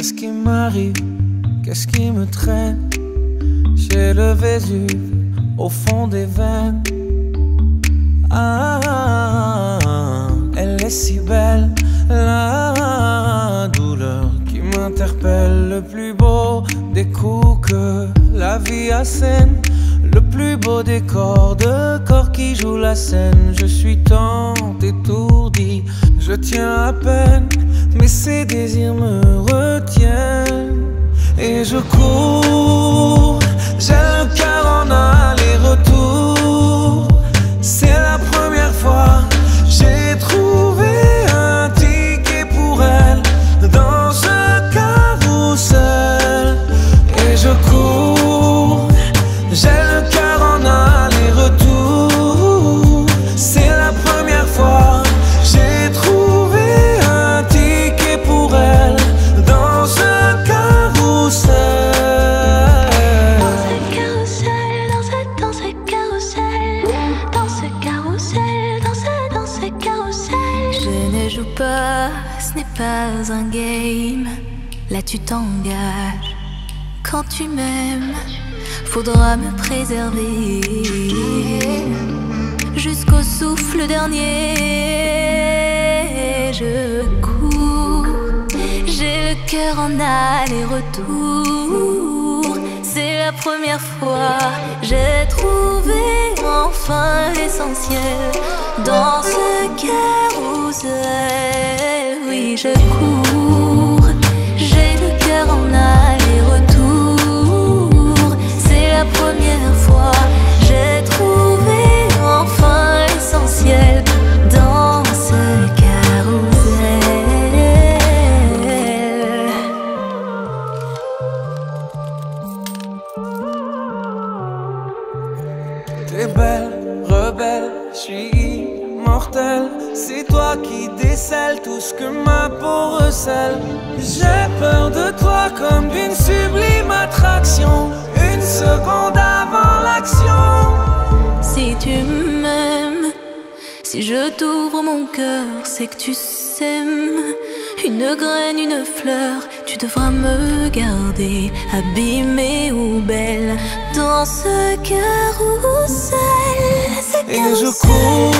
Qu'est-ce qui m'arrive? Qu'est-ce qui me traîne? J'ai le Vésuve au fond des veines. Ah, elle est si belle, la douleur qui m'interpelle. Le plus beau des coups que la vie assène. Le plus beau décor de corps qui joue la scène. Je suis tant étourdi, je tiens à peine, mais ces désirs me retiennent. Et je cours, ce n'est pas un game. Là tu t'engages. Quand tu m'aimes, faudra me préserver jusqu'au souffle dernier. Je cours, j'ai le cœur en aller-retour. C'est la première fois, j'ai trouvé enfin l'essentiel dans ce Oui, je cours, j'ai le cœur en aller-retour. C'est la première fois, j'ai trouvé enfin l'essentiel dans ce carrousel. T'es belle, rebelle, je suis immortel. C'est toi qui décèles tout ce que ma peau recèle. J'ai peur de toi comme d'une sublime attraction. Une seconde avant l'action. Si tu m'aimes, si je t'ouvre mon cœur, c'est que tu s'aimes. Une graine, une fleur, tu devras me garder, abîmée ou belle, dans ce carrousel. ce Et je cours,